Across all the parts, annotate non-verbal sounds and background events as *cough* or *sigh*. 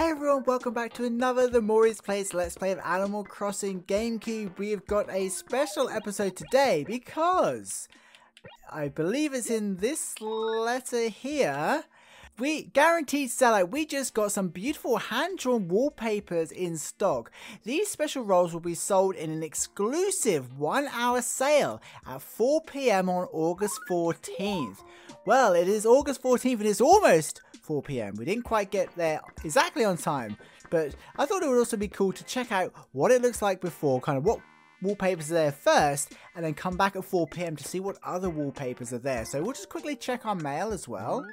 Hey everyone, welcome back to another The Mori Plays Let's Play of Animal Crossing GameCube. We have got a special episode today because I believe it's in this letter here. We guaranteed sellout. We just got some beautiful hand-drawn wallpapers in stock. These special rolls will be sold in an exclusive one-hour sale at 4 p.m. on August 14th. Well, it is August 14th and it's almost 4 p.m. We didn't quite get there exactly on time, but I thought it would also be cool to check out what it looks like before, kind of what wallpapers are there first, and then come back at 4 p.m. to see what other wallpapers are there. So we'll just quickly check our mail as well.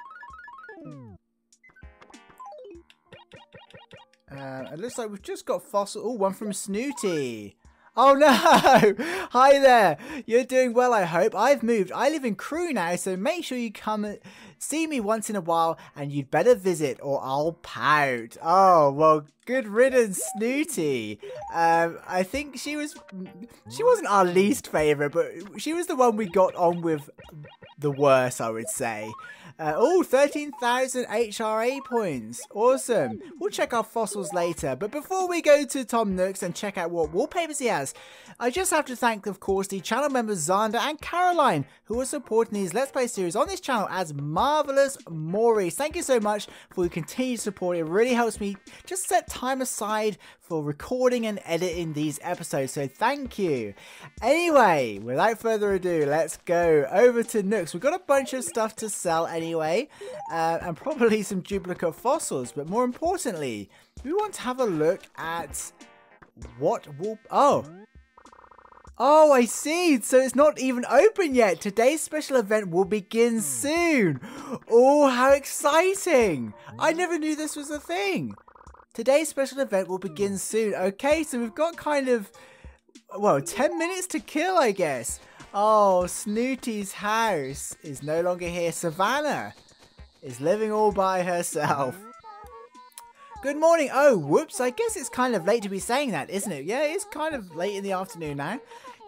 Uh, it looks like we've just got fossil. Oh, one from Snooty. Oh no! *laughs* Hi there! You're doing well, I hope. I've moved. I live in Crewe now, so make sure you come see me once in a while and you'd better visit or I'll pout. Oh, well, good riddance, Snooty. Um, I think she was, she wasn't our least favourite, but she was the one we got on with the worst, I would say. Uh, oh, 13,000 HRA points. Awesome. We'll check our fossils later. But before we go to Tom Nooks and check out what wallpapers he has, I just have to thank, of course, the channel members Xander and Caroline, who are supporting these Let's Play series on this channel as Marvelous Mori. Thank you so much for your continued support. It really helps me just set time aside for recording and editing these episodes. So thank you. Anyway, without further ado, let's go over to Nooks. We've got a bunch of stuff to sell anyway, uh, and probably some duplicate fossils. But more importantly, we want to have a look at what will... Oh, Oh, I see. So it's not even open yet. Today's special event will begin hmm. soon. Oh, how exciting. I never knew this was a thing. Today's special event will begin soon. Okay, so we've got kind of, well, 10 minutes to kill, I guess. Oh, Snooty's house is no longer here. Savannah is living all by herself. Good morning. Oh, whoops. I guess it's kind of late to be saying that, isn't it? Yeah, it's kind of late in the afternoon now.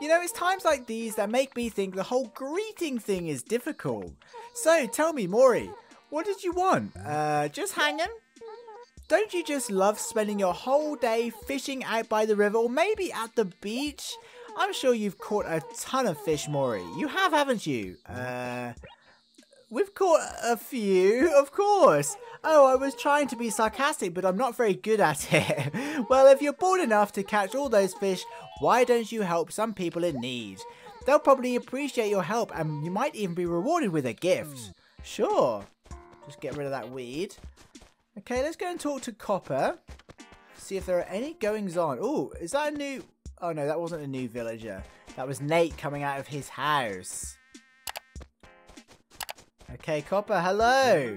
You know, it's times like these that make me think the whole greeting thing is difficult. So, tell me, Mori, what did you want? Uh, just hanging? Don't you just love spending your whole day fishing out by the river or maybe at the beach? I'm sure you've caught a ton of fish, Mori. You have, haven't you? Uh, we've caught a few, of course. Oh, I was trying to be sarcastic, but I'm not very good at *laughs* it. well, if you're bored enough to catch all those fish, why don't you help some people in need? They'll probably appreciate your help and you might even be rewarded with a gift. Sure. Just get rid of that weed. Okay, let's go and talk to Copper. See if there are any goings on. Oh, is that a new... Oh no, that wasn't a new villager. That was Nate coming out of his house. Okay, Copper, hello.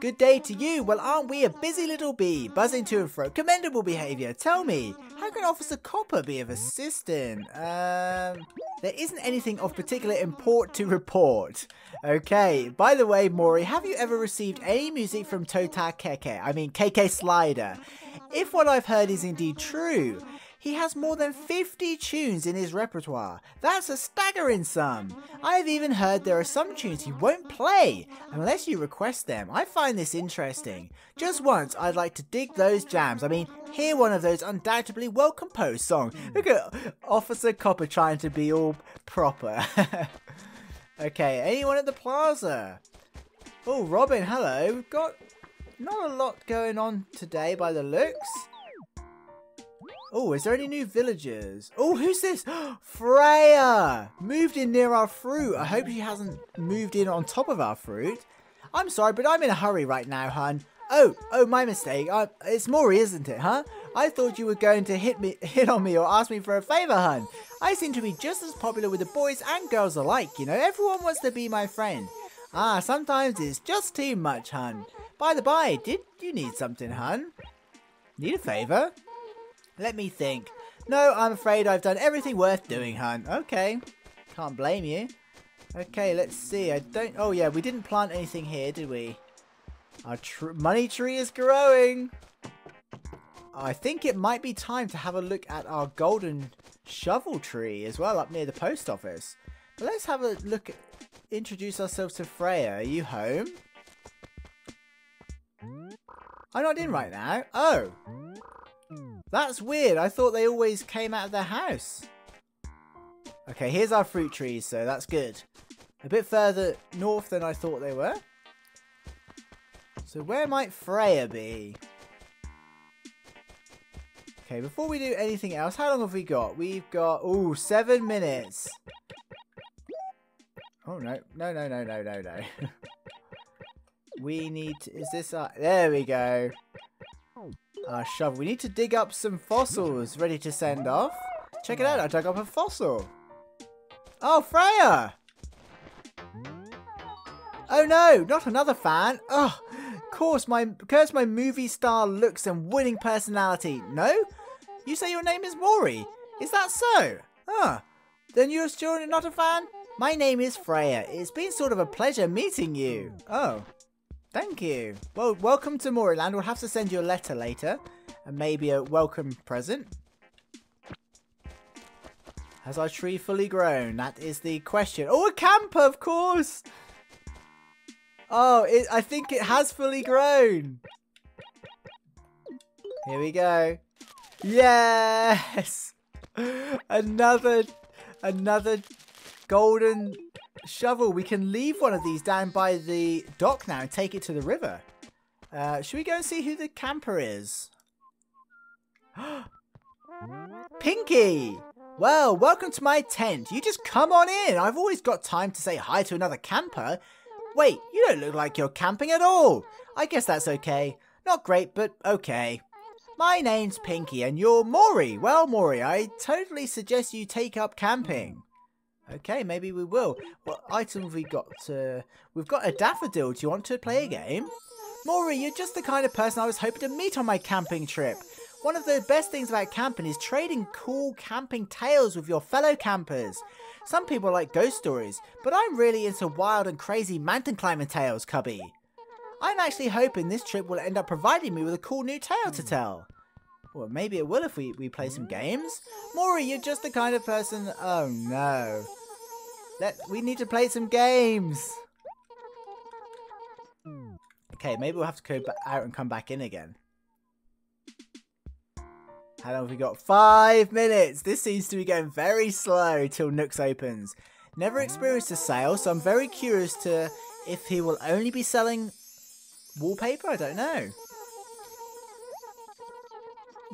Good day to you. Well, aren't we a busy little bee, buzzing to and fro? Commendable behaviour. Tell me, how can Officer Copper be of assistance? Um, there isn't anything of particular import to report. Okay, by the way, Mori, have you ever received any music from Tota Keke? I mean, KK Slider. If what I've heard is indeed true, he has more than 50 tunes in his repertoire. That's a staggering sum. I've even heard there are some tunes he won't play unless you request them. I find this interesting. Just once, I'd like to dig those jams. I mean, hear one of those undoubtedly well composed songs. Look at Officer Copper trying to be all proper. *laughs* okay, anyone at the plaza? Oh, Robin, hello. We've got not a lot going on today by the looks. Oh, is there any new villagers? Oh, who's this? *gasps* Freya! Moved in near our fruit. I hope she hasn't moved in on top of our fruit. I'm sorry, but I'm in a hurry right now, hun. Oh, oh, my mistake. Uh, it's Mori, isn't it, huh? I thought you were going to hit me, *laughs* hit on me or ask me for a favor, hun. I seem to be just as popular with the boys and girls alike, you know. Everyone wants to be my friend. Ah, sometimes it's just too much, hun. By the by, did you need something, hun? Need a favor? Let me think. No, I'm afraid I've done everything worth doing, hun. Okay. Can't blame you. Okay, let's see. I don't... Oh, yeah, we didn't plant anything here, did we? Our tr money tree is growing. I think it might be time to have a look at our golden shovel tree as well up near the post office. But let's have a look at... Introduce ourselves to Freya. Are you home? I'm not in right now. Oh. That's weird. I thought they always came out of their house. Okay, here's our fruit trees, so that's good. A bit further north than I thought they were. So where might Freya be? Okay, before we do anything else, how long have we got? We've got, oh, seven minutes. Oh, no. No, no, no, no, no, no. *laughs* we need to, is this our, there we go. Our shovel. We need to dig up some fossils ready to send off. Check it out, I dug up a fossil. Oh, Freya! Oh no, not another fan. Oh, course, my curse my movie star looks and winning personality. No? You say your name is Mori. Is that so? Ah, then you're still not a fan? My name is Freya. It's been sort of a pleasure meeting you. Oh, thank you. Well, welcome to Moriland. We'll have to send you a letter later. And maybe a welcome present. Has our tree fully grown? That is the question. Oh, a camper, of course! Oh, it, I think it has fully grown. Here we go. Yes! *laughs* Another, another golden shovel. We can leave one of these down by the dock now and take it to the river. Uh, should we go and see who the camper is? *gasps* Pinky! Well, welcome to my tent. You just come on in. I've always got time to say hi to another camper. Wait, you don't look like you're camping at all. I guess that's okay. Not great, but okay. My name's Pinky and you're Mori. Well, Mori, I totally suggest you take up camping. Okay, maybe we will. What item have we got? Uh, we've got a daffodil. Do you want to play a game? Mori, you're just the kind of person I was hoping to meet on my camping trip. One of the best things about camping is trading cool camping tales with your fellow campers. Some people like ghost stories, but I'm really into wild and crazy mountain climbing tales, Cubby. I'm actually hoping this trip will end up providing me with a cool new tale to tell. Well, maybe it will if we, we play some games. Mm-hmm. Mori, you're just the kind of person... Oh, no. Let We need to play some games. Okay, maybe we'll have to go out and come back in again. How long have we got? Five minutes! This seems to be going very slow till Nooks opens. Never experienced a sale, so I'm very curious to if he will only be selling Wallpaper? I don't know.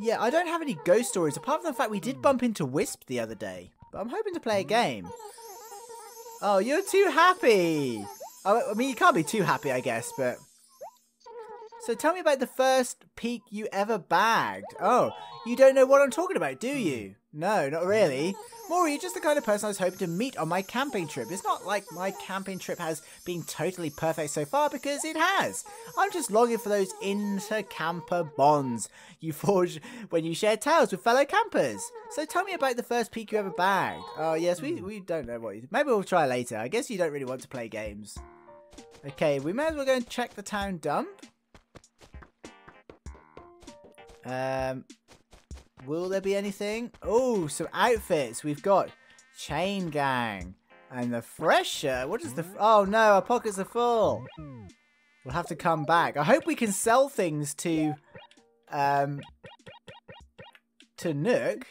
Yeah, I don't have any ghost stories, apart from the fact we did bump into Wisp the other day. But I'm hoping to play a game. Oh, you're too happy! Oh, I mean, you can't be too happy, I guess, but... So tell me about the first peak you ever bagged. Oh, you don't know what I'm talking about, do you? No, not really. Mori, you're just the kind of person I was hoping to meet on my camping trip. It's not like my camping trip has been totally perfect so far, because it has. I'm just longing for those inter-camper bonds you *laughs* forge when you share tales with fellow campers. So tell me about the first peak you ever bagged. Oh, yes, we, we don't know what you... Maybe we'll try later. I guess you don't really want to play games. Okay, we may as well go and check the town dump. Um, Will there be anything? Oh, some outfits. We've got Chain Gang. And the Fresher. What is the... Oh, no. Our pockets are full. We'll have to come back. I hope we can sell things to... Um... To Nook.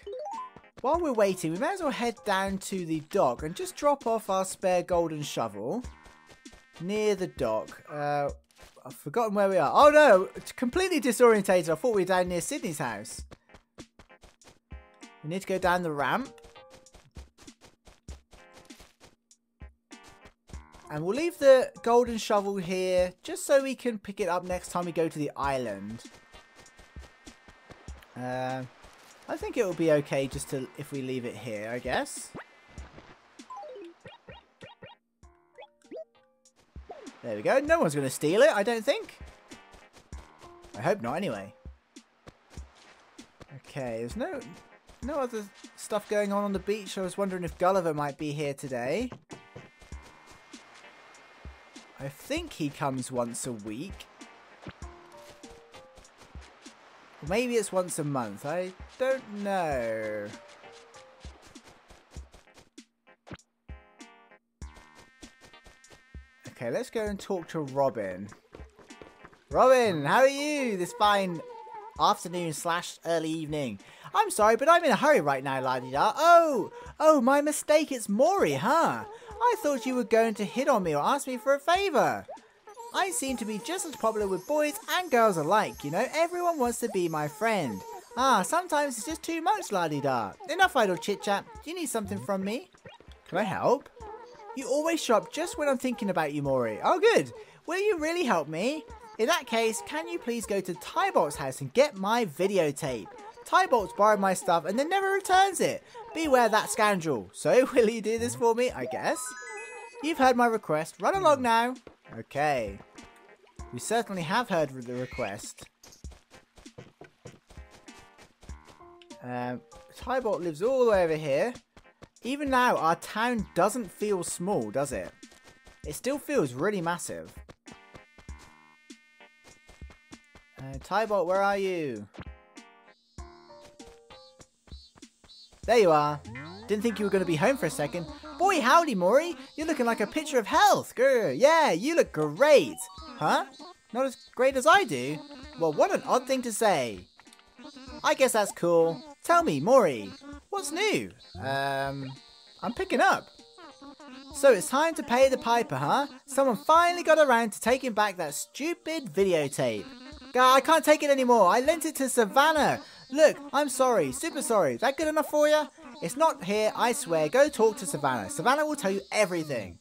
While we're waiting, we may as well head down to the dock and just drop off our spare golden shovel near the dock. Uh, I've forgotten where we are. Oh no, completely disorientated. I thought we were down near Sydney's house. We need to go down the ramp. And we'll leave the golden shovel here just so we can pick it up next time we go to the island. Uh, I think it will be okay just to if we leave it here, I guess. There we go. No one's going to steal it, I don't think. I hope not, anyway. Okay, there's no no other stuff going on on the beach. I was wondering if Gulliver might be here today. I think he comes once a week. Maybe it's once a month. I don't know. Okay, let's go and talk to Robin. Robin, how are you this fine afternoon slash early evening? I'm sorry, but I'm in a hurry right now, la-di-da. Oh, oh, my mistake. It's Mori, huh? I thought you were going to hit on me or ask me for a favour. I seem to be just as popular with boys and girls alike, you know? Everyone wants to be my friend. Ah, sometimes it's just too much, la-di-da. Enough idle chit-chat. Do you need something from me? Can I help? You always show up just when I'm thinking about you, Mori. Oh, good. Will you really help me? In that case, can you please go to Tybalt's house and get my videotape? Tybalt's borrowed my stuff and then never returns it. Beware that scoundrel. So, *laughs* will you do this for me, I guess? You've heard my request. Run along now. Okay. We certainly have heard the request. Um, Tybalt lives all the way over here. Even now, our town doesn't feel small, does it? It still feels really massive. Uh, Tybalt, where are you? There you are. Didn't think you were going to be home for a second. Boy, howdy, Mori. You're looking like a picture of health. Grr. Yeah, you look great. Huh? Not as great as I do? Well, what an odd thing to say. I guess that's cool. Tell me, Mori, what's new? Um, I'm picking up. So it's time to pay the piper, huh? Someone finally got around to taking back that stupid videotape. God, I can't take it anymore. I lent it to Savannah. Look, I'm sorry, super sorry. Is that good enough for you? It's not here, I swear. Go talk to Savannah. Savannah will tell you everything.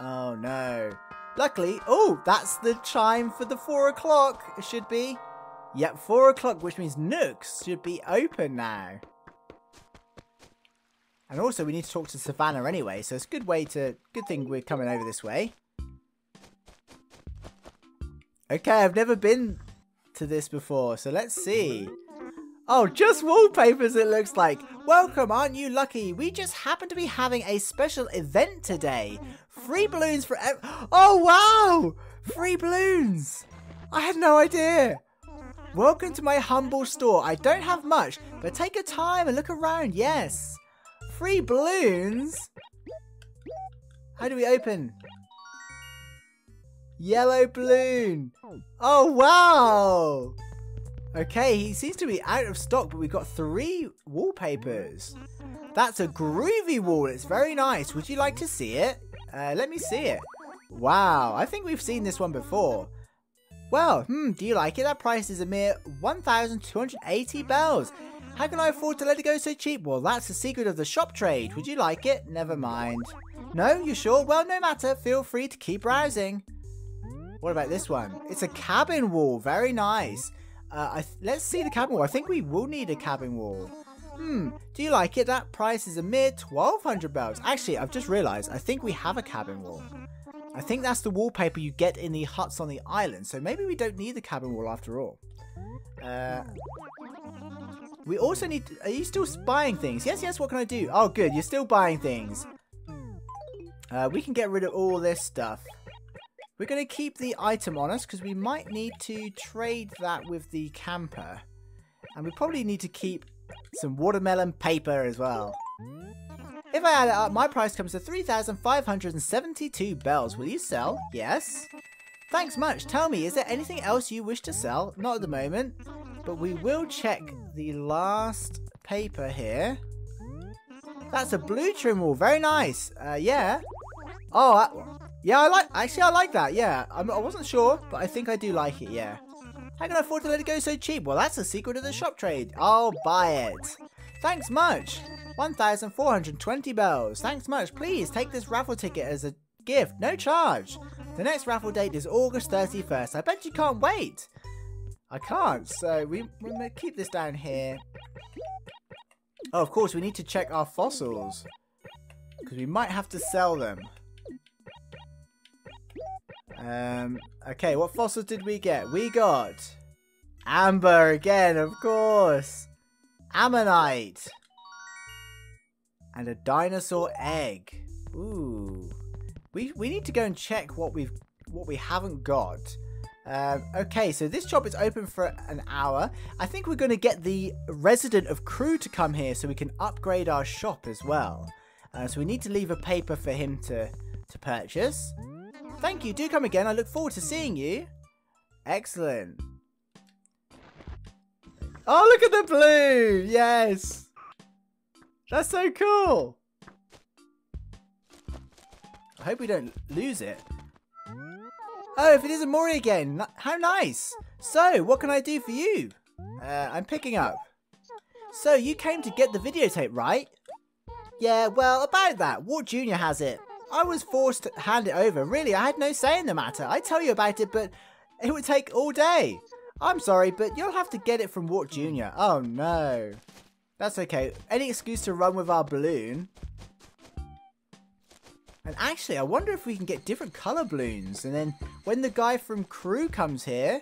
Oh no. Luckily, oh, that's the chime for the four o'clock. It should be. Yep, 4 o'clock, which means Nooks should be open now. And also, we need to talk to Savannah anyway, so it's a good way to... Good thing we're coming over this way. Okay, I've never been to this before, so let's see. Oh, just wallpapers it looks like. Welcome, aren't you lucky? We just happen to be having a special event today. Free balloons for... Oh, wow! Free balloons! I had no idea. Welcome to my humble store. I don't have much, but take your time and look around. Yes. Free balloons? How do we open? Yellow balloon. Oh, wow. Okay, he seems to be out of stock, but we've got three wallpapers. That's a groovy wall. It's very nice. Would you like to see it? Uh, let me see it. Wow, I think we've seen this one before. Well, hmm, do you like it? That price is a mere 1,280 bells. How can I afford to let it go so cheap? Well, that's the secret of the shop trade. Would you like it? Never mind. No, you sure? Well, no matter. Feel free to keep browsing. What about this one? It's a cabin wall. Very nice. Uh, let's see the cabin wall. I think we will need a cabin wall. Hmm, do you like it? That price is a mere 1,200 bells. Actually, I've just realised. I think we have a cabin wall. I think that's the wallpaper you get in the huts on the island, so maybe we don't need the cabin wall after all. Uh, we also need... To, are you still buying things? Yes, yes, what can I do? Oh, good, you're still buying things. Uh, we can get rid of all this stuff. We're going to keep the item on us because we might need to trade that with the camper. And we probably need to keep some watermelon paper as well. If I add it up, my price comes to 3,572 bells. Will you sell? Yes. Thanks much. Tell me, is there anything else you wish to sell? Not at the moment, but we will check the last paper here. That's a blue trim wall. Very nice. Uh, yeah. Oh, yeah, I like. Actually, I like that. Yeah, I'm, I wasn't sure, but I think I do like it. Yeah. How can I afford to let it go so cheap? Well, that's the secret of the shop trade. I'll buy it. Thanks much. 1,420 bells. Thanks much. Please take this raffle ticket as a gift. No charge. The next raffle date is August 31st. I bet you can't wait. I can't. So we, we're going to keep this down here. Oh, of course, we need to check our fossils. Because we might have to sell them. Um, okay, what fossils did we get? We got Amber again, of course. Ammonite. And a dinosaur egg. Ooh. We we need to go and check what we've what we haven't got. Um, okay, so this shop is open for an hour. I think we're going to get the resident of Crewe to come here so we can upgrade our shop as well. Uh, so we need to leave a paper for him to, to purchase. Thank you. Do come again. I look forward to seeing you. Excellent. Oh, look at the blue. Yes. That's so cool. I hope we don't lose it. Oh, if it isn't Mori again. How nice. So, what can I do for you? Uh, I'm picking up. So, you came to get the videotape, right? Yeah, well, about that. Wart Jr. has it. I was forced to hand it over. Really, I had no say in the matter. I'd tell you about it, but it would take all day. I'm sorry, but you'll have to get it from Wart Jr. Oh, no. That's okay. Any excuse to run with our balloon. And actually, I wonder if we can get different color balloons. And then when the guy from Crewe comes here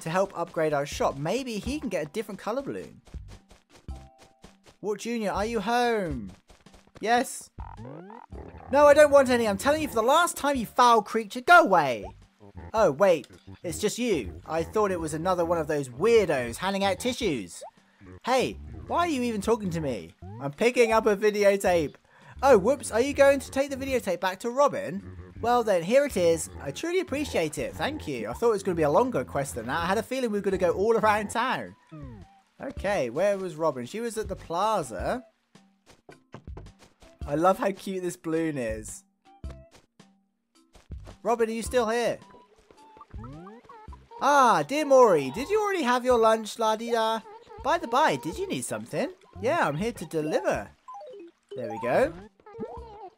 to help upgrade our shop, maybe he can get a different color balloon. Wart Jr., are you home? Yes. No, I don't want any. I'm telling you for the last time, you foul creature. Go away. Oh, wait. It's just you. I thought it was another one of those weirdos handing out tissues. Hey, why are you even talking to me? I'm picking up a videotape. Oh, whoops, are you going to take the videotape back to Robin? Well then, here it is. I truly appreciate it. Thank you. I thought it was going to be a longer quest than that. I had a feeling we were going to go all around town. Okay, where was Robin? She was at the plaza. I love how cute this balloon is. Robin, are you still here? Ah, dear Mori, did you already have your lunch, la -di da? By the by, did you need something? Yeah, I'm here to deliver. There we go.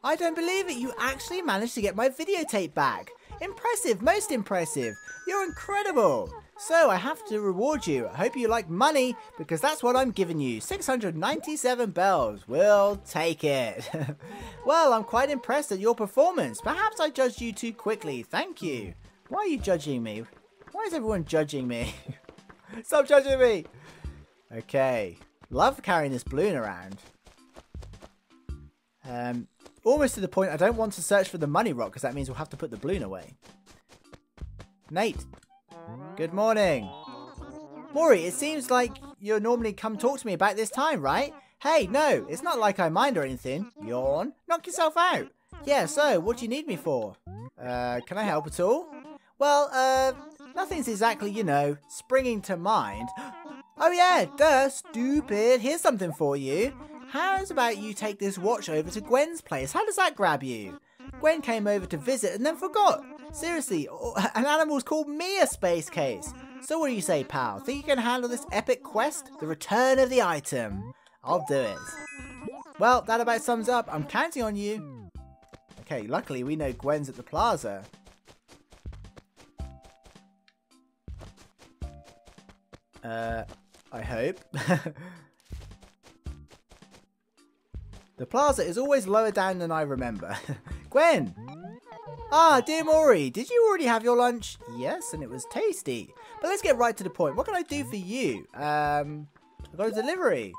I don't believe it. You actually managed to get my videotape back. Impressive, most impressive. You're incredible. So I have to reward you. I hope you like money because that's what I'm giving you. 697 bells. We'll take it. *laughs* well, I'm quite impressed at your performance. Perhaps I judged you too quickly. Thank you. Why are you judging me? Why is everyone judging me? *laughs* Stop judging me. Okay. Love carrying this balloon around. Um, almost to the point I don't want to search for the money rock because that means we'll have to put the balloon away. Nate. Good morning. Mori, it seems like you normally come talk to me about this time, right? Hey, no, it's not like I mind or anything. Yawn. Knock yourself out. Yeah, so, what do you need me for? Uh, can I help at all? Well, uh, nothing's exactly, you know, springing to mind. *gasps* Oh yeah, duh, stupid. Here's something for you. How's about you take this watch over to Gwen's place? How does that grab you? Gwen came over to visit and then forgot. Seriously, an animal's called me a space case. So what do you say, pal? Think you can handle this epic quest? The return of the item. I'll do it. Well, that about sums up. I'm counting on you. Okay, luckily we know Gwen's at the plaza. Uh, I hope. *laughs* The plaza is always lower down than I remember. *laughs* Gwen! Ah, dear Mori, did you already have your lunch? Yes, and it was tasty. But let's get right to the point. What can I do for you? Um, I got a delivery.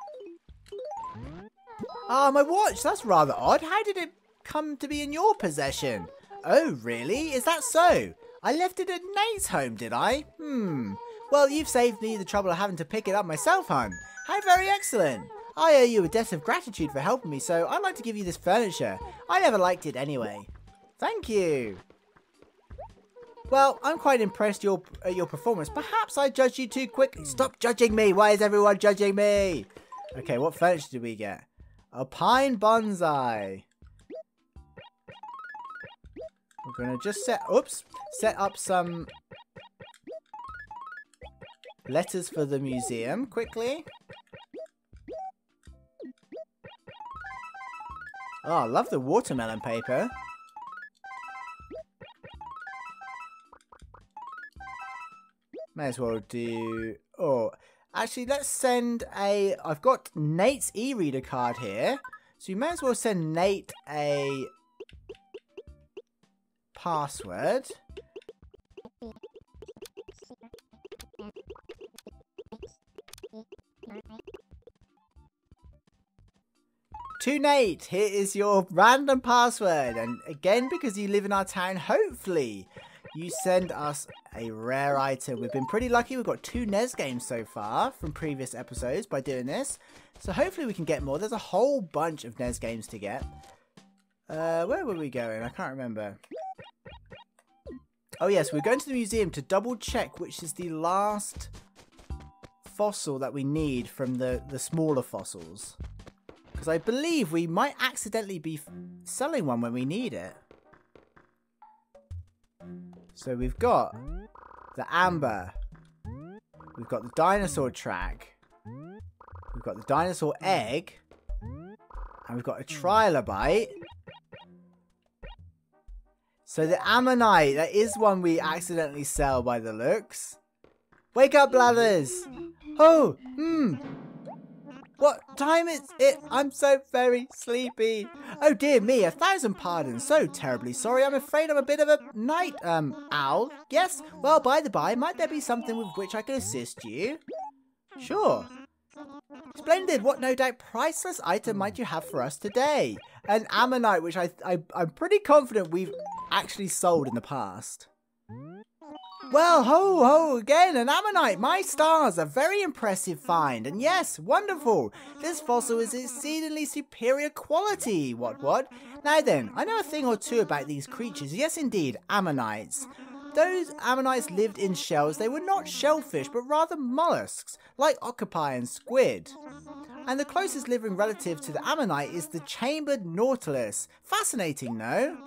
Ah, my watch. That's rather odd. How did it come to be in your possession? Oh, really? Is that so? I left it at Nate's home, did I? Hmm. Well, you've saved me the trouble of having to pick it up myself, hon. How very excellent. I owe you a debt of gratitude for helping me, so I'd like to give you this furniture. I never liked it anyway. Thank you. Well, I'm quite impressed your uh, your performance. Perhaps I judged you too quickly. Stop judging me. Why is everyone judging me? Okay, what furniture did we get? A pine bonsai. We're gonna just set, oops, set up some letters for the museum quickly. Oh, I love the watermelon paper. May as well do... Oh, actually, let's send a... I've got Nate's e-reader card here. So you may as well send Nate a password. To Nate, here is your random password. And again, because you live in our town, hopefully you send us a rare item. We've been pretty lucky. We've got two NES games so far from previous episodes by doing this. So hopefully we can get more. There's a whole bunch of NES games to get. Uh, where were we going? I can't remember. Oh yes, we're going to the museum to double check which is the last fossil that we need from the, the smaller fossils. Because I believe we might accidentally be selling one when we need it. So we've got the amber. We've got the dinosaur track. We've got the dinosaur egg. And we've got a trilobite. So the ammonite, that is one we accidentally sell by the looks. Wake up, Blathers! Oh, hmm. What time is it? I'm so very sleepy. Oh dear me, a thousand pardons. So terribly sorry. I'm afraid I'm a bit of a night um owl. Yes. Well, by the by, might there be something with which I can assist you? Sure. Splendid. What no doubt priceless item might you have for us today? An ammonite, which I, I I'm pretty confident we've actually sold in the past. Well, ho, ho, again, an ammonite. My stars, a very impressive find. And yes, wonderful. This fossil is exceedingly superior quality. What, what? Now then, I know a thing or two about these creatures. Yes, indeed, ammonites. Those ammonites lived in shells. They were not shellfish, but rather mollusks, like octopi and squid. And the closest living relative to the ammonite is the chambered nautilus. Fascinating, no?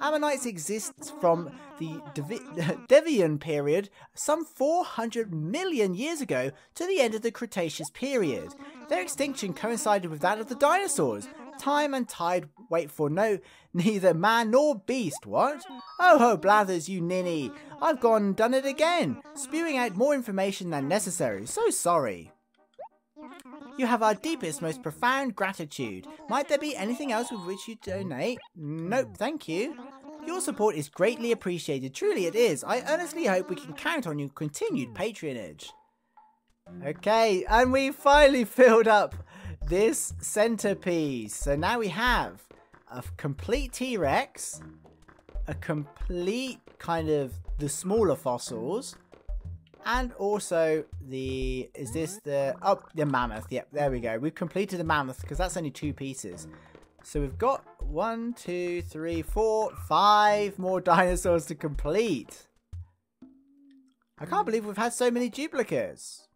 Ammonites exist from the *laughs* Devian period some 400 million years ago to the end of the Cretaceous period. Their extinction coincided with that of the dinosaurs. Time and tide wait for no neither man nor beast, what? Oh ho, Blathers, you ninny. I've gone and done it again, spewing out more information than necessary. So sorry. You have our deepest, most profound gratitude. Might there be anything else with which you donate? Nope, thank you. Your support is greatly appreciated. Truly it is. I earnestly hope we can count on your continued patronage. Okay, and we finally *laughs* filled up this centerpiece. So now we have a complete T-Rex, a complete kind of the smaller fossils, and also the, is this the, oh, the mammoth. Yep, there we go. We've completed the mammoth because that's only two pieces. So we've got one, two, three, four, five more *laughs* dinosaurs to complete. I can't believe we've had so many duplicates.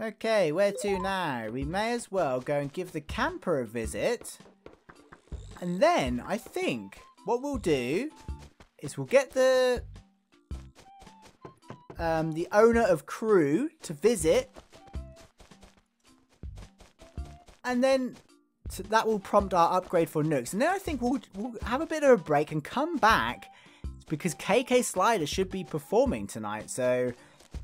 Okay, where to now? We may as well go and give the camper a visit. And then, I think, what we'll do is we'll get the um, the owner of Crewe to visit and then so that will prompt our upgrade for Nooks. And then I think we'll, we'll have a bit of a break and come back because KK Slider should be performing tonight. So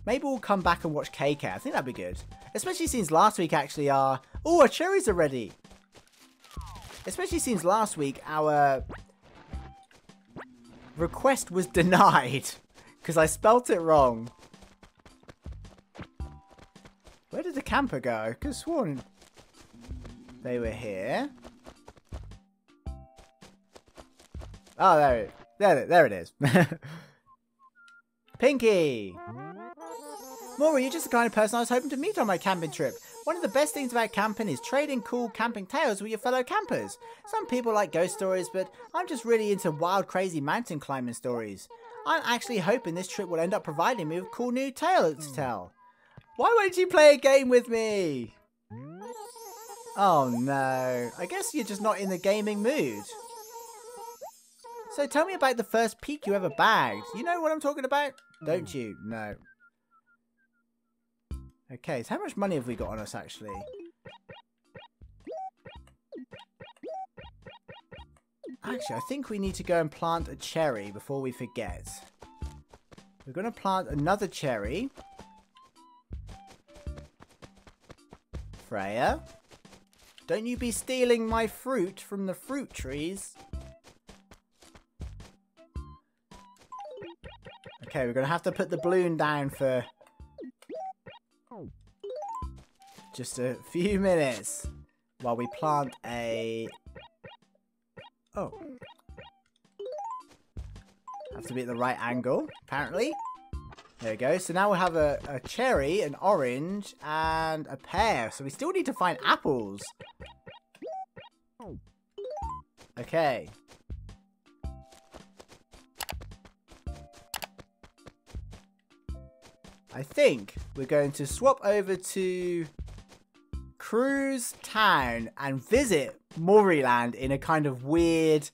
maybe we'll come back and watch KK. I think that'd be good. Especially since last week actually our... Oh, our cherries are ready. Especially since last week our request was denied because I spelt it wrong. Where did the camper go? I could sworn they were here. Oh, there it, there, there it is. *laughs* Pinky! Mori, you're just the kind of person I was hoping to meet on my camping trip. One of the best things about camping is trading cool camping tales with your fellow campers. Some people like ghost stories, but I'm just really into wild, crazy mountain climbing stories. I'm actually hoping this trip will end up providing me with cool new tales to tell. Why won't you play a game with me? Oh no, I guess you're just not in the gaming mood. So tell me about the first peak you ever bagged. You know what I'm talking about? Don't you? No. Okay, so how much money have we got on us actually? Actually, I think we need to go and plant a cherry before we forget. We're going to plant another cherry. Freya. Don't you be stealing my fruit from the fruit trees. Okay, we're going to have to put the balloon down for just a few minutes while we plant a... Oh. Have to be at the right angle, apparently. There we go. So now we have a, a cherry, an orange, and a pear. So we still need to find apples. Okay. I think we're going to swap over to Crewe's Town and visit Moriland in a kind of weird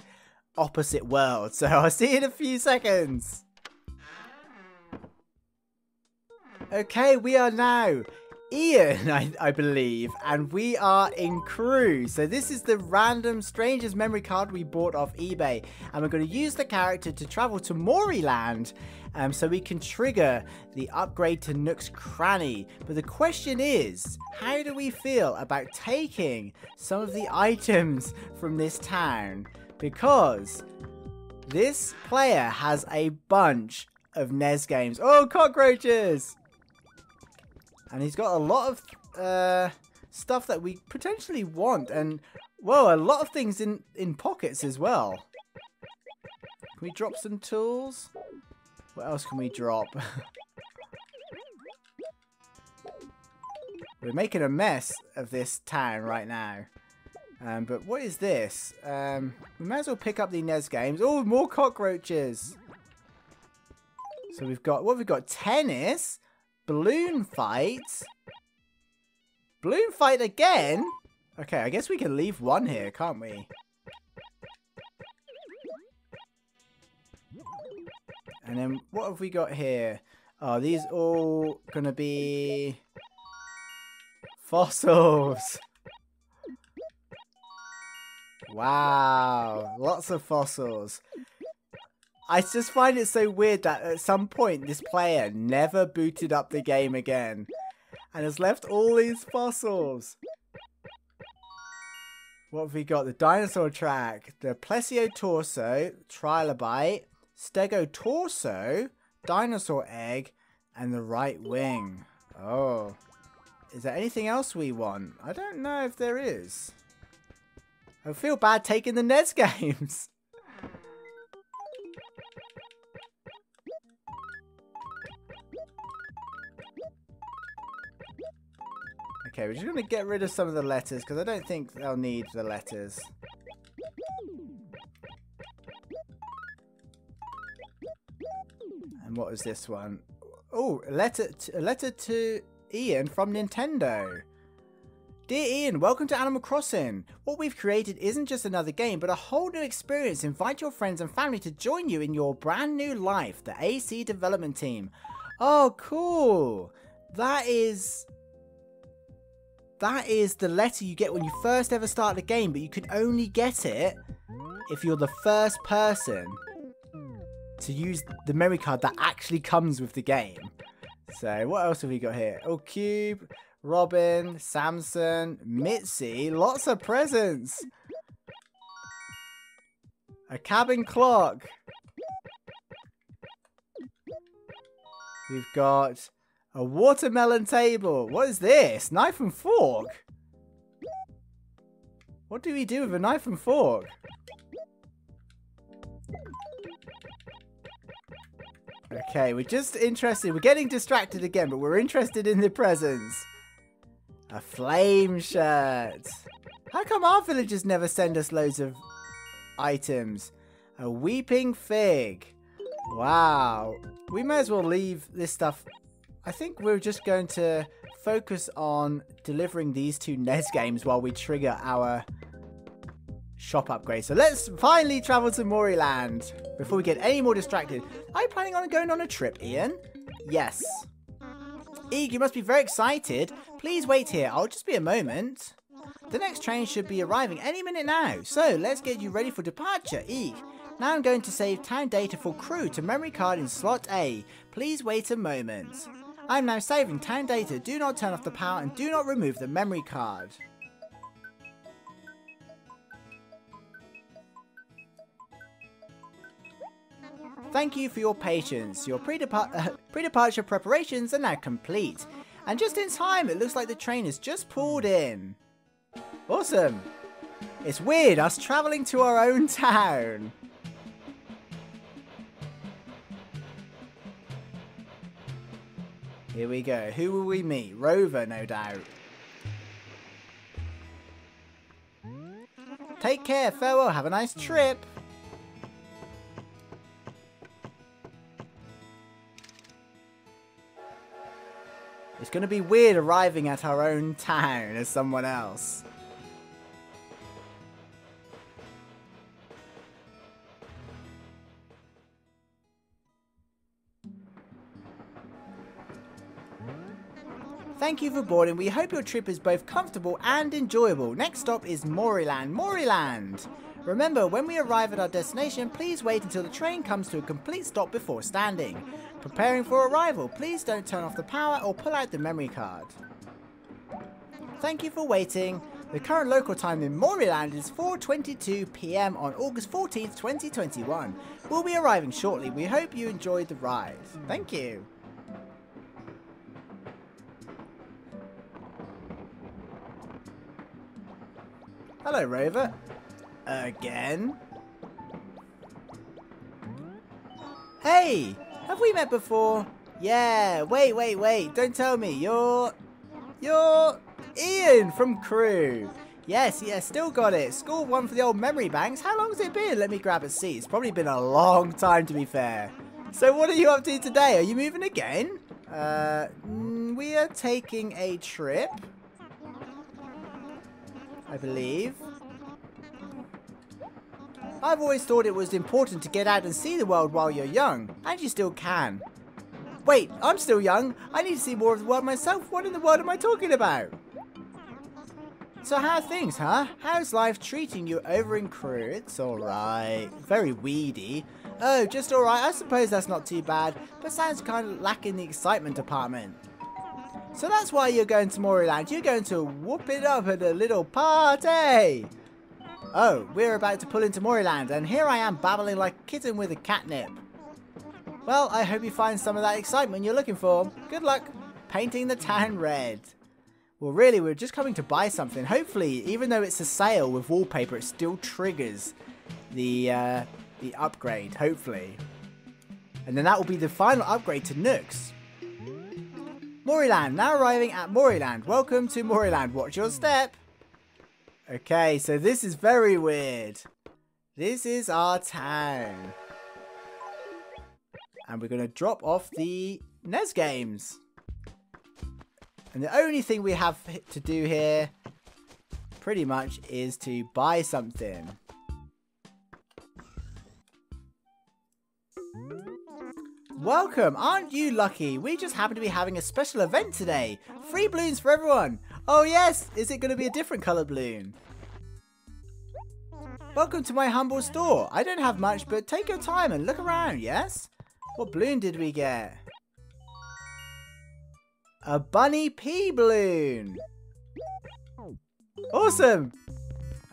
opposite world. So *laughs* I'll see you in a few seconds. Okay, we are now Ian, *laughs* I, I, believe, and we are in Crewe. So this is the random strangers memory card we bought off eBay, and we're going to use the character to travel to Moriland, um, so we can trigger the upgrade to Nook's Cranny. But the question is, how do we feel about taking some of the items from this town? Because this player has a bunch of NES games. Oh, cockroaches! And he's got a lot of uh, stuff that we potentially want. And, whoa, a lot of things in, in pockets as well. Can we drop some tools? What else can we drop? *laughs* We're making a mess of this town right now. Um, but what is this? Um, we might as well pick up the NES games. Oh, more cockroaches. So we've got, what have we got? Tennis? Balloon fight? Balloon fight again? Okay, I guess we can leave one here, can't we? And then what have we got here? Oh, these all gonna be fossils. Wow, lots of fossils. I just find it so weird that at some point this player never booted up the game again and has left all these fossils. What have we got? The dinosaur track, the plesio torso, trilobite, stego torso, dinosaur egg, and the right wing. Oh. Is there anything else we want? I don't know if there is. I feel bad taking the NES *laughs* games. Okay, we're just going to get rid of some of the letters because I don't think they'll need the letters. And what was this one? Oh, letter, a letter to Ian from Nintendo. Dear Ian, welcome to Animal Crossing. What we've created isn't just another game, but a whole new experience. Invite your friends and family to join you in your brand new life, the AC development team. Oh, cool. That is that is the letter you get when you first ever start the game, but you can only get it if you're the first person to use the memory card that actually comes with the game. So what else have we got here? Oh, Cube, Robin, Samson, Mitzi, lots of presents. A cabin clock. We've got a watermelon table. What is this? Knife and fork? What do we do with a knife and fork? Okay, we're just interested. We're getting distracted again, but we're interested in the presents. A flame shirt. How come our villagers never send us loads of items? A weeping fig. Wow. We may as well leave this stuff I think we're just going to focus on delivering these two NES games while we trigger our shop upgrade. So let's finally travel to Moriland before we get any more distracted. Are you planning on going on a trip, Ian? Yes. Eeg, you must be very excited. Please wait here. I'll just be a moment. The next train should be arriving any minute now. So let's get you ready for departure, Eeg. Now I'm going to save town data for Crewe to memory card in slot A. Please wait a moment. I am now saving town data. Do not turn off the power and do not remove the memory card. Thank you for your patience. Your *laughs* pre-departure pre preparations are now complete. And just in time, it looks like the train has just pulled in. Awesome. It's weird, us travelling to our own *laughs* town. Here we go. Who will we meet? Rover, no doubt. Take care. Farewell. Have a nice trip. It's going to be weird arriving at our own town as someone else. Thank you for boarding. We hope your trip is both comfortable and enjoyable. Next stop is Moriland. Moriland! Remember, when we arrive at our destination, please wait until the train comes to a complete stop before standing. Preparing for arrival, please don't turn off the power or pull out the memory card. Thank you for waiting. The current local time in Moriland is 4.22pm on August 14th, 2021. We'll be arriving shortly. We hope you enjoyed the ride. Thank you. Hello, Rover. Again? Hey! Have we met before? Yeah, wait, wait, wait. Don't tell me. You're... You're... Ian from Crewe. Yes, yes, still got it. Score one for the old memory banks. How long has it been? Let me grab a seat. It's probably been a long time, to be fair. So what are you up to today? Are you moving again? Uh, mm, we are taking a trip. I believe. I've always thought it was important to get out and see the world while you're young, and you still can. Wait, I'm still young. I need to see more of the world myself. What in the world am I talking about? So how are things, huh? How's life treating you over in Crewe? It's alright. Very weedy. Oh, just alright. I suppose that's not too bad, but sounds kind of lacking the excitement department. So that's why you're going to Moriland. You're going to whoop it up at a little party. Oh, we're about to pull into Moriland, and here I am babbling like a kitten with a catnip. Well, I hope you find some of that excitement you're looking for. Good luck painting the town red. Well, really, we're just coming to buy something. Hopefully, even though it's a sale with wallpaper, it still triggers the, uh, the upgrade, hopefully. And then that will be the final upgrade to Nooks. Moriland, now arriving at Moriland. Welcome to Moriland. Watch your step. Okay, so this is very weird. This is our town. And we're going to drop off the NES games. And the only thing we have to do here, pretty much, is to buy something. Welcome! Aren't you lucky? We just happen to be having a special event today. Free balloons for everyone. Oh yes! Is it going to be a different colour balloon? Welcome to my humble store. I don't have much, but take your time and look around, yes? What balloon did we get? A Bunny P. balloon. Awesome.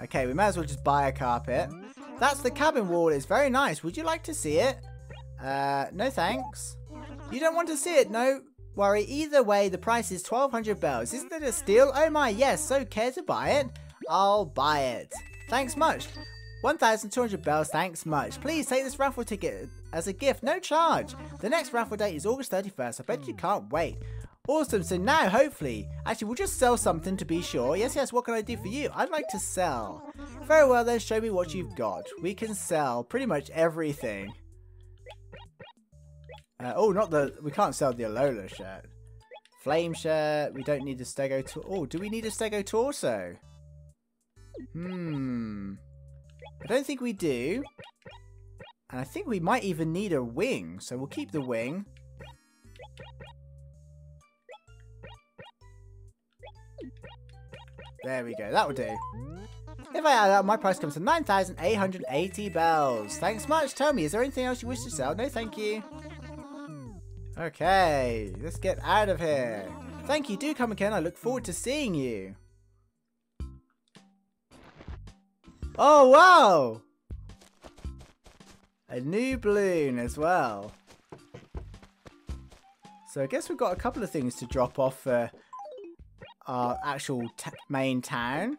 Okay, we might as well just buy a carpet. That's the cabin wall. It's very nice. Would you like to see it? Uh, no thanks. You don't want to see it? No worry. Either way, the price is 1200 bells. Isn't it a steal? Oh my, yes. So care to buy it? I'll buy it. Thanks much. 1,200 bells, thanks much. Please take this raffle ticket as a gift, no charge. The next raffle date is August 31st. I bet you can't wait. Awesome, so now hopefully, actually we'll just sell something to be sure. Yes, yes, what can I do for you? I'd like to sell. Very well then, show me what you've got. We can sell pretty much everything. Uh, oh, not the, we can't sell the aloha shirt. Flame shirt, we don't need a Stego Oh, do we need a Stego torso? Hmm. I don't think we do. And I think we might even need a wing, so we'll keep the wing. There we go, that will do. If I add up, my price comes to 9,880 bells. Thanks much. Tell me, is there anything else you wish to sell? No, thank you. Okay, let's get out of here. Thank you, do come again. I look forward to seeing you. Oh, wow! A new balloon as well. So I guess we've got a couple of things to drop off for our actual main town.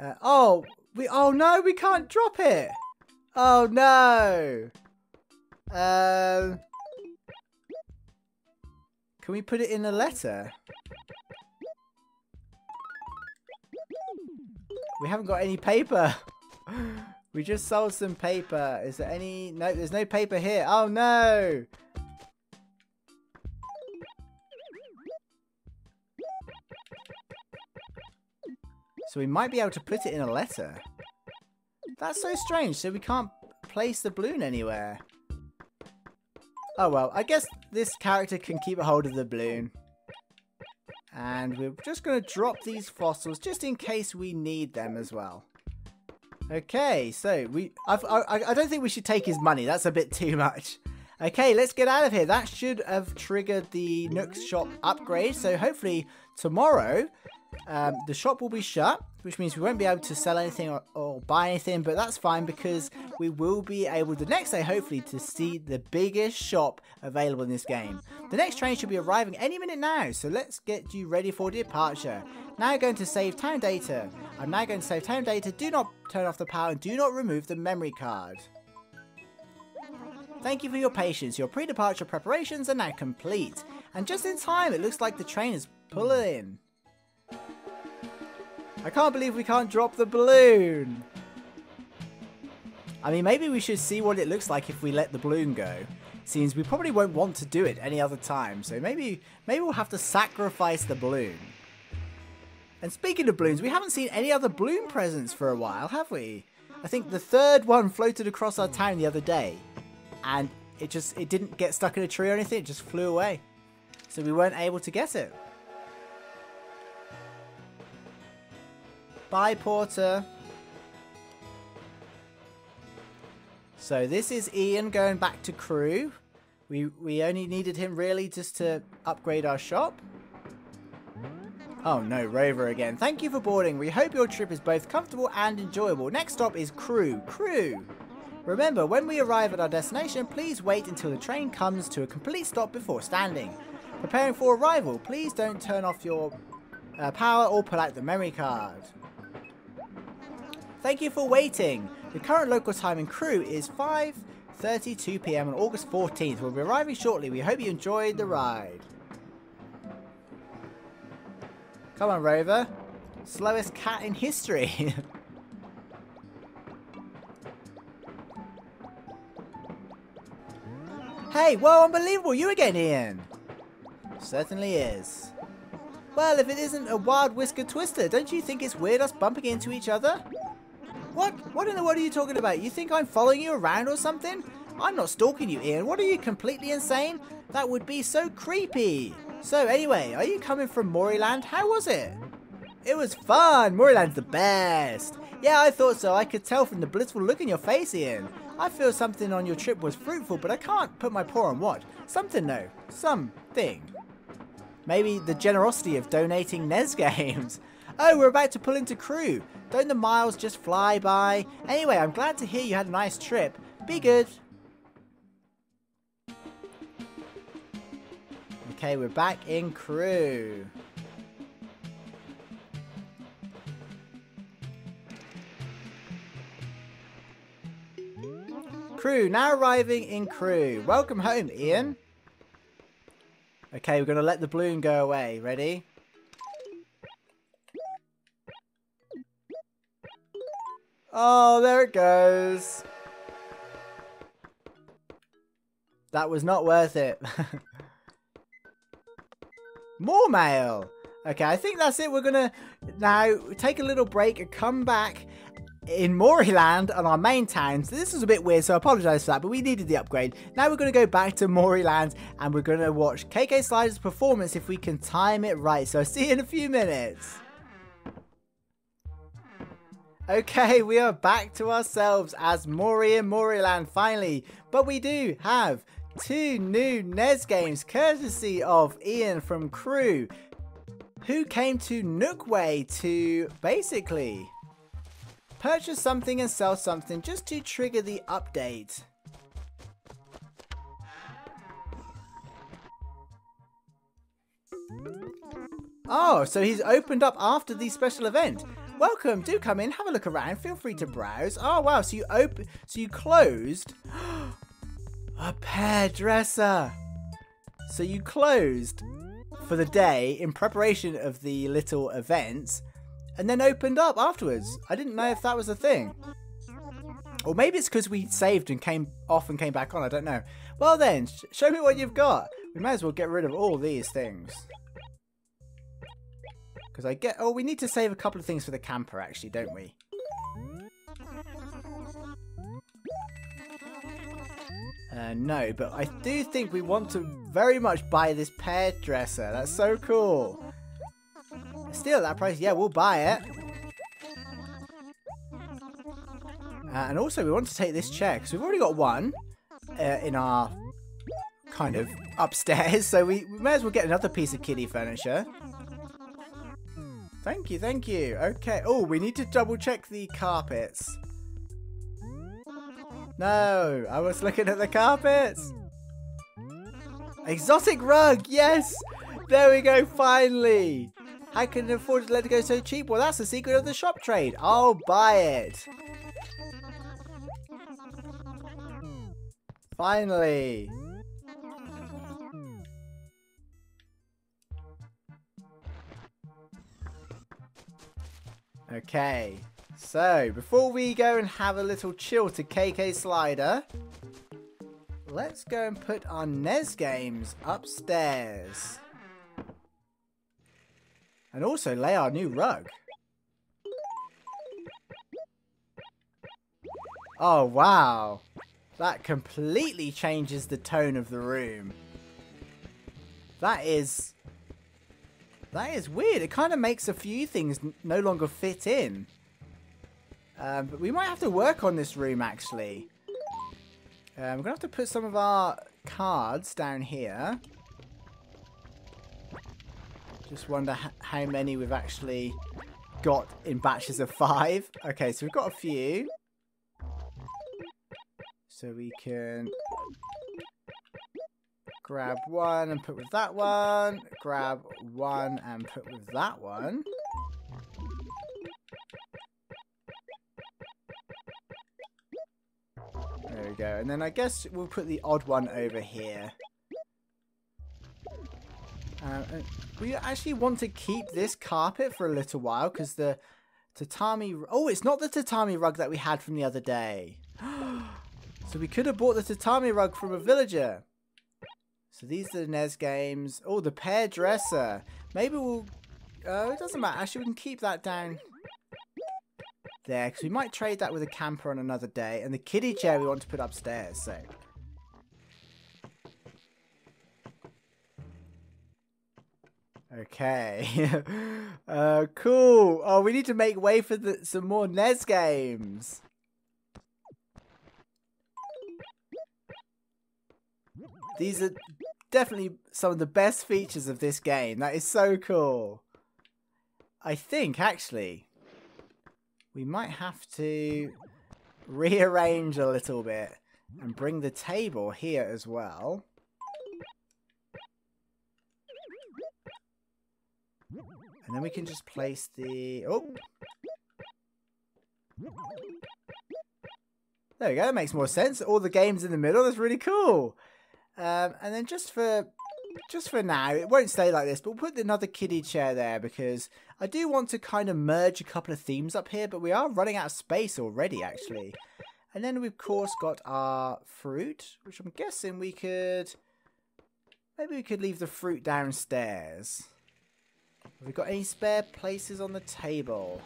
Uh, oh, we oh no, we can't drop it. Oh no. Um, can we put it in a letter? We haven't got any paper. *laughs* we just sold some paper. Is there any... No, there's no paper here. Oh, no! So we might be able to put it in a letter. That's so strange. So we can't place the balloon anywhere. Oh well, I guess this character can keep a hold of the balloon. And we're just going to drop these fossils just in case we need them as well. Okay, so we I've, I, I don't think we should take his money. That's a bit too much. Okay, let's get out of here. That should have triggered the Nook's shop upgrade. So hopefully tomorrow um, the shop will be shut, which means we won't be able to sell anything or, or, buy anything, but that's fine because we will be able the next day, hopefully, to see the biggest shop available in this game. The next train should be arriving any minute now, so let's get you ready for departure. Now going to save time data. I'm now going to save time data. Do not turn off the power and do not remove the memory card. Thank you for your patience. Your pre-departure preparations are now complete. And just in time, it looks like the train is pulling. I can't believe we can't drop the balloon. I mean, maybe we should see what it looks like if we let the balloon go. Seems we probably won't want to do it any other time, so maybe maybe we'll have to sacrifice the balloon. And speaking of balloons, we haven't seen any other balloon presents for a while, have we? I think the third one floated across our town the other day, and it just it didn't get stuck in a tree or anything, it just flew away. So we weren't able to get it. Bye, Porter. So this is Ian going back to Crewe. We, we only needed him really just to upgrade our shop. Oh no, Rover again. Thank you for boarding. We hope your trip is both comfortable and enjoyable. Next stop is Crewe. Crewe! Remember, when we arrive at our destination, please wait until the train comes to a complete stop before standing. Preparing for arrival, please don't turn off your uh, power or pull out the memory card. Thank you for waiting. The current local time in Crewe is 5.32pm on August 14th. We'll be arriving shortly. We hope you enjoyed the ride. Come on, Rover. Slowest cat in history. *laughs* hey, whoa, unbelievable. You again, Ian. Certainly is. Well, if it isn't a wild whisker twister, don't you think it's weird us bumping into each other? What? What in the world are you talking about? You think I'm following you around or something? I'm not stalking you, Ian. What are you, completely insane? That would be so creepy. So anyway, are you coming from Moriland? How was it? It was fun. Moriland's the best. Yeah, I thought so. I could tell from the blissful look in your face, Ian. I feel something on your trip was fruitful, but I can't put my paw on what. Something though. Something. Maybe the generosity of donating NES *laughs* games. Oh, we're about to pull into Crewe. Don't the miles just fly by? Anyway, I'm glad to hear you had a nice trip. Be good. Okay, we're back in Crewe. Crewe, now arriving in Crewe. Welcome home, Ian. Okay, we're going to let the balloon go away. Ready? Oh, there it goes. That was not worth it. *laughs* More mail. Okay, I think that's it. We're going to now take a little break and come back in Moriland on our main town. So this was a bit weird, so I apologise for that, but we needed the upgrade. Now we're going to go back to Moriland and we're going to watch KK Slider's performance if we can time it right. So see you in a few minutes. Okay, we are back to ourselves as Mori and Moriland finally, but we do have two new NES games courtesy of Ian from Crewe, who came to Nookway to basically purchase something and sell something just to trigger the update. Oh, so he's opened up after the special event. Welcome, do come in, have a look around, feel free to browse. Oh wow, so you open so you closed *gasps* a dresser. So you closed for the day in preparation of the little events and then opened up afterwards. I didn't know if that was a thing. Or maybe it's because we saved and came off and came back on, I don't know. Well then, sh show me what you've got. We might as well get rid of all these things. Because I get... Oh, we need to save a couple of things for the camper, actually, don't we? Uh, no, but I do think we want to very much buy this dresser. That's so cool. Still that price, yeah, we'll buy it. Uh, and also, we want to take this chair, because we've already got one uh, in our kind of upstairs, *laughs* so we, we may as well get another piece of kiddie furniture. Thank you, thank you. Okay. Oh, we need to double check the carpets. No, I was looking at the carpets. Exotic rug, yes! There we go, finally! How can afford to let it go so cheap? Well, that's the secret of the shop trade. I'll buy it. Finally. Okay, so before we go and have a little chill to KK Slider, let's go and put our NES games upstairs. And also lay our new rug. Oh, wow. That completely changes the tone of the room. That is that is weird. It kind of makes a few things no longer fit in. Um, but we might have to work on this room, actually. Um, we're going to have to put some of our cards down here. Just wonder how many we've actually got in batches of five. *laughs* Okay, so we've got a few. So we can Grab one and put with that one. Grab one and put with that one. There we go. And then I guess we'll put the odd one over here. Uh, we actually want to keep this carpet for a little while because the tatami... Oh, it's not the tatami rug that we had from the other day. *gasps* so we could have bought the tatami rug from a villager. So these are the NES games. Oh, the dresser. Maybe we'll... Oh, it doesn't matter. Actually, we can keep that down there. Because we might trade that with a camper on another day. And the kiddie chair we want to put upstairs. So... Okay. *laughs* uh, cool. Oh, we need to make way for the, some more NES games. These are definitely some of the best features of this game. That is so cool. I think, actually, we might have to rearrange a little bit and bring the table here as well. And then we can just place the... Oh! There we go, that makes more sense. All the games in the middle, that's really cool. Um, and then just for just for now, it won't stay like this, but we'll put another kiddie chair there because I do want to kind of merge a couple of themes up here, but we are running out of space already, actually. And then we've, of course, got our fruit, which I'm guessing we could... Maybe we could leave the fruit downstairs. Have we got any spare places on the table?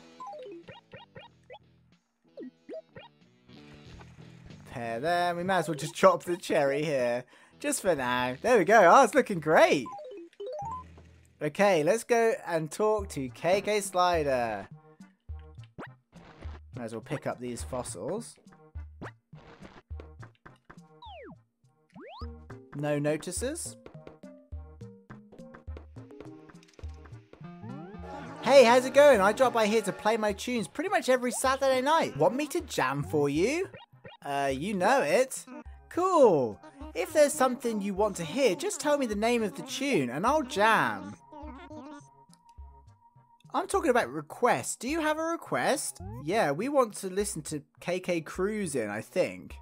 Pair there. We might as well just *laughs* chop the cherry here. Just for now. There we go. Oh, it's looking great. Okay, let's go and talk to KK Slider. Might as well pick up these fossils. No notices. Hey, how's it going? I drop by here to play my tunes pretty much every Saturday night. Want me to jam for you? Uh, you know it. Cool. If there's something you want to hear, just tell me the name of the tune and I'll jam. I'm talking about requests. Do you have a request? Yeah, we want to listen to KK Cruising, I think.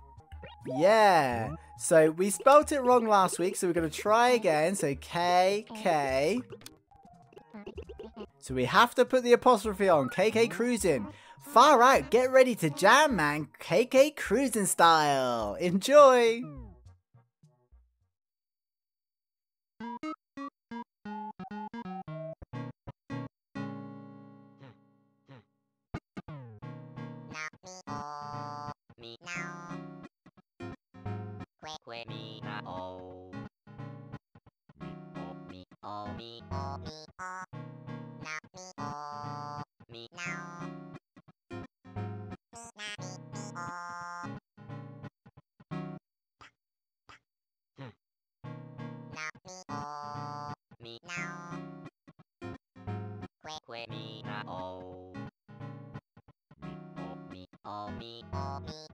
Yeah. So we spelt it wrong last week, so we're going to try again. So KK. So we have to put the apostrophe on. KK Cruising. Far out. Get ready to jam, man. KK Cruising style. Enjoy. Kwe mi na o. O mi o mi o mi o. Na mi o. Mi na o. Mi na mi mi o. Na mi o. Mi na o. Kwe kwe mi na o. Mi o mi o mi o mi.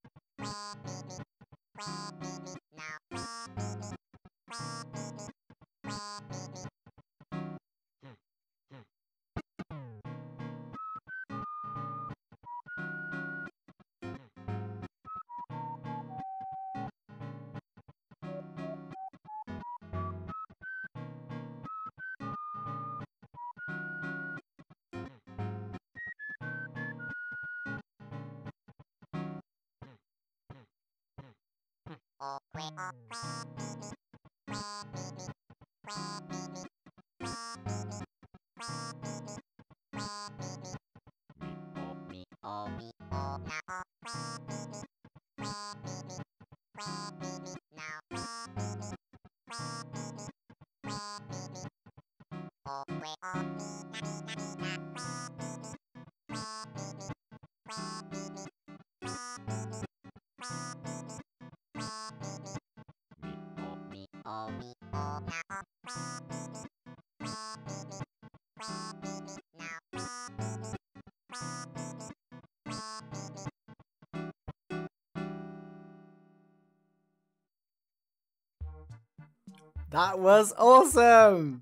Oh, where, That was awesome!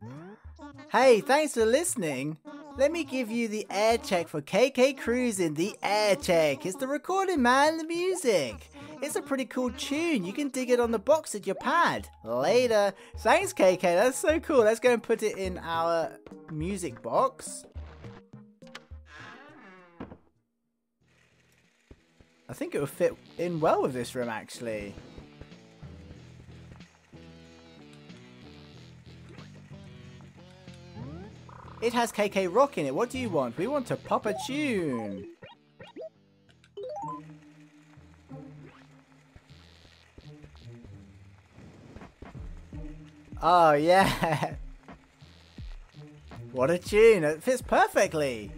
Hey, thanks for listening. Let me give you the air check for KK Cruising, the air check. It's the recording, man, the music. It's a pretty cool tune. You can dig it on the box at your pad. Later. Thanks, KK. That's so cool. Let's go and put it in our music box. I think it will fit in well with this room, actually. It has KK Rock in it. What do you want? We want to pop a tune. Oh, yeah. *laughs* What a tune. It fits perfectly.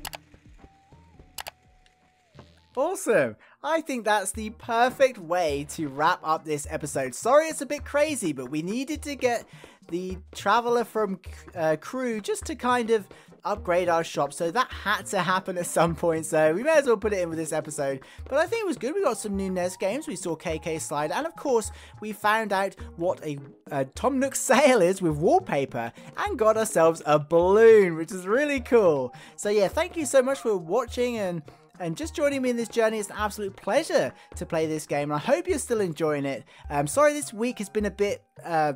Awesome. I think that's the perfect way to wrap up this episode. Sorry it's a bit crazy, but we needed to get the traveler from uh, Crewe just to kind of upgrade our shop. So that had to happen at some point. So we may as well put it in with this episode. But I think it was good. We got some new NES games. We saw KK Slide. And of course, we found out what a, a Tom Nook sale is with wallpaper and got ourselves a balloon, which is really cool. So yeah, thank you so much for watching and and just joining me in this journey. It's an absolute pleasure to play this game. And I hope you're still enjoying it. I'm um, sorry this week has been a bit uh,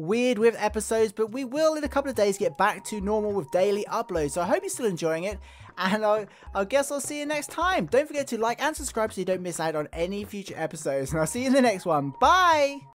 weird with episodes, but we will in a couple of days get back to normal with daily uploads. So I hope you're still enjoying it. And I guess I'll see you next time. Don't forget to like and subscribe so you don't miss out on any future episodes. And I'll see you in the next one. Bye!